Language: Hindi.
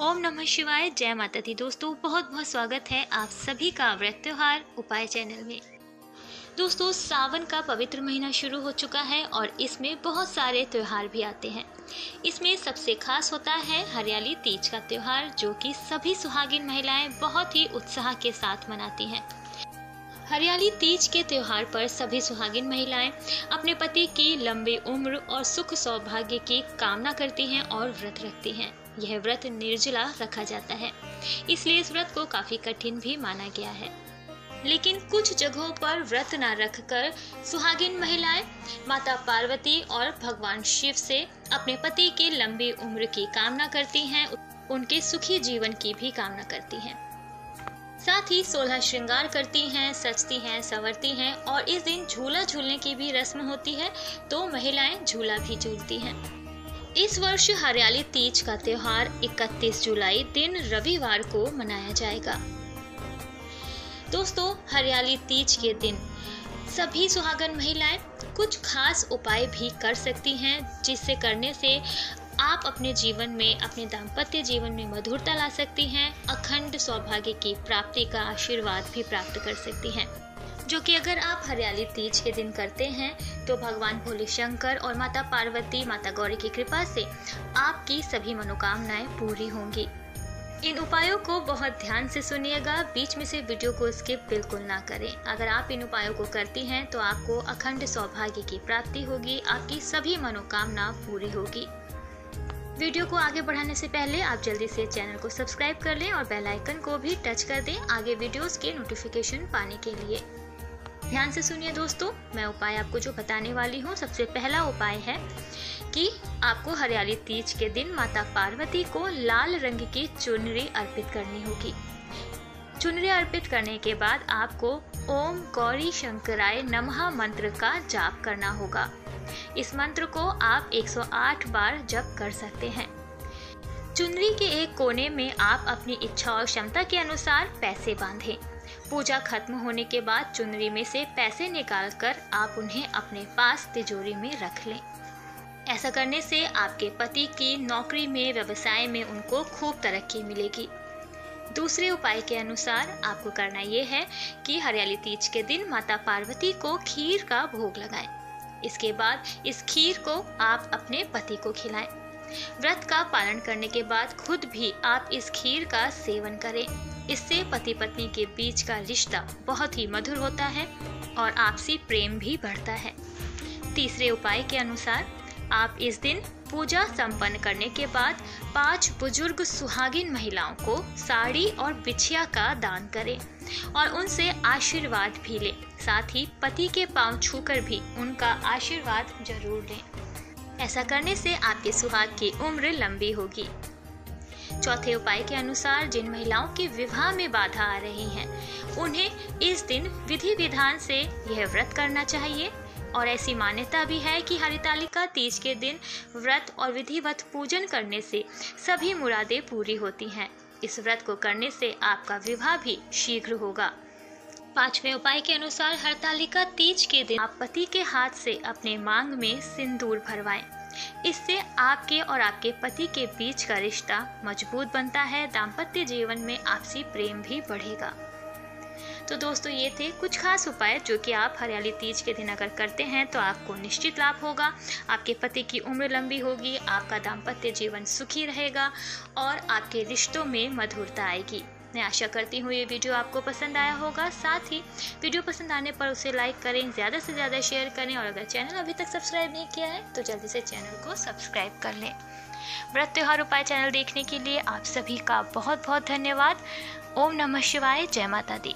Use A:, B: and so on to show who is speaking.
A: ओम नमः शिवाय। जय माता दी दोस्तों, बहुत बहुत स्वागत है आप सभी का व्रत त्योहार उपाय चैनल में। दोस्तों, सावन का पवित्र महीना शुरू हो चुका है और इसमें बहुत सारे त्यौहार भी आते हैं। इसमें सबसे खास होता है हरियाली तीज का त्यौहार, जो कि सभी सुहागिन महिलाएँ बहुत ही उत्साह के साथ मनाती हैं। हरियाली तीज के त्योहार पर सभी सुहागिन महिलाएँ अपने पति की लंबी उम्र और सुख सौभाग्य की कामना करती हैं और व्रत रखती हैं। यह व्रत निर्जला रखा जाता है। इसलिए इस व्रत को काफ़ी कठिन भी माना गया है। लेकिन कुछ जगहों पर व्रत न रखकर सुहागिन महिलाएँ, माता पार्वती और भगवान शिव से अपने पति की लंबी उम्र की कामना करती हैं, उनके सुखी जीवन की भी कामना करती हैं। साथ ही सोलह श्रृंगार करती हैं, सजती हैं, संवरती हैं और इस दिन झूला झूलने की भी रस्म होती है तो महिलाएँ झूला भी झूलती हैं। इस वर्ष हरियाली तीज का त्योहार 31 जुलाई दिन रविवार को मनाया जाएगा। दोस्तों, हरियाली तीज के दिन। सभी सुहागन महिलाएँ कुछ खास उपाय भी कर सकती हैं, जिससे करने से आप अपने जीवन में, अपने दाम्पत्य जीवन में मधुरता ला सकती हैं, अखंड सौभाग्य की प्राप्ति का आशीर्वाद भी प्राप्त कर सकती हैं। जो कि अगर आप हरियाली तीज के दिन करते हैं तो भगवान भोले शंकर और माता पार्वती, माता गौरी की कृपा से आपकी सभी मनोकामनाएँ पूरी होंगी। इन उपायों को बहुत ध्यान से सुनिएगा, बीच में से वीडियो को स्किप बिल्कुल ना करें। अगर आप इन उपायों को करती हैं तो आपको अखंड सौभाग्य की प्राप्ति होगी, आपकी सभी मनोकामना पूरी होगी। वीडियो को आगे बढ़ाने से पहले आप जल्दी से चैनल को सब्सक्राइब कर लें और बेल आइकन को भी टच कर दें आगे वीडियोस के नोटिफिकेशन पाने के लिए। ध्यान से सुनिए दोस्तों, मैं उपाय आपको जो बताने वाली हूँ, सबसे पहला उपाय है कि आपको हरियाली तीज के दिन माता पार्वती को लाल रंग की चुनरी अर्पित करनी होगी। चुनरी अर्पित करने के बाद आपको ओम गौरी शंकराय नमः मंत्र का जाप करना होगा। इस मंत्र को आप 108 बार जप कर सकते हैं। चुनरी के एक कोने में आप अपनी इच्छा और क्षमता के अनुसार पैसे बांधें। पूजा खत्म होने के बाद चुनरी में से पैसे निकालकर आप उन्हें अपने पास तिजोरी में रख लें। ऐसा करने से आपके पति की नौकरी में, व्यवसाय में उनको खूब तरक्की मिलेगी। दूसरे उपाय के अनुसार आपको करना ये है कि हरियाली तीज के दिन माता पार्वती को खीर का भोग लगाएँ। इसके बाद इस खीर को आप अपने पति को खिलाएँ। व्रत का पालन करने के बाद खुद भी आप इस खीर का सेवन करें। इससे पति पत्नी के बीच का रिश्ता बहुत ही मधुर होता है और आपसी प्रेम भी बढ़ता है। तीसरे उपाय के अनुसार, आप इस दिन पूजा संपन्न करने के बाद पाँच बुज़ुर्ग सुहागिन महिलाओं को साड़ी और बिछिया का दान करें और उनसे आशीर्वाद भी लें। साथ ही पति के पाँव छूकर भी उनका आशीर्वाद ज़रूर लें। ऐसा करने से आपके सुहाग की उम्र लंबी होगी। चौथे उपाय के अनुसार जिन महिलाओं के विवाह में बाधा आ रही है, उन्हें इस दिन विधि विधान से यह व्रत करना चाहिए। और ऐसी मान्यता भी है कि हरितालिका तीज के दिन व्रत और विधिवत पूजन करने से सभी मुरादें पूरी होती हैं। इस व्रत को करने से आपका विवाह भी शीघ्र होगा। पाँचवें उपाय के अनुसार हरतालिका तीज के दिन आप पति के हाथ से अपने मांग में सिंदूर भरवाएँ। इससे आपके और आपके पति के बीच का रिश्ता मज़बूत बनता है दाम्पत्य जीवन में आपसी प्रेम भी बढ़ेगा। तो दोस्तों, ये थे कुछ खास उपाय जो कि आप हरियाली तीज के दिन अगर करते हैं तो आपको निश्चित लाभ होगा। आपके पति की उम्र लंबी होगी, आपका दाम्पत्य जीवन सुखी रहेगा और आपके रिश्तों में मधुरता आएगी। मैं आशा करती हूँ ये वीडियो आपको पसंद आया होगा। साथ ही वीडियो पसंद आने पर उसे लाइक करें, ज़्यादा से ज़्यादा शेयर करें और अगर चैनल अभी तक सब्सक्राइब नहीं किया है तो जल्दी से चैनल को सब्सक्राइब कर लें। व्रत, त्यौहार, उपाय चैनल देखने के लिए आप सभी का बहुत बहुत धन्यवाद। ओम नमः शिवाय, जय माता दी।